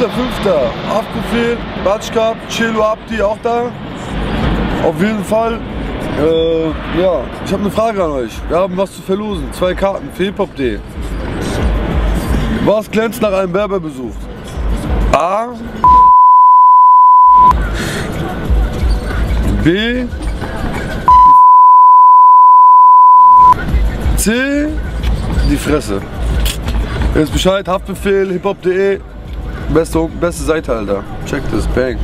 Haftbefehl, Batschkap, Chelo Abdi auch da. Auf jeden Fall. Äh, ja, ich habe eine Frage an euch. Wir haben was zu verlosen. Zwei Karten für Hip-Hop.de. Was glänzt nach einem Berberbesuch? A. B. C. Die Fresse. Jetzt Bescheid, Haftbefehl, hiphop.de. Beste, beste Seite, Alter. Check das, bang.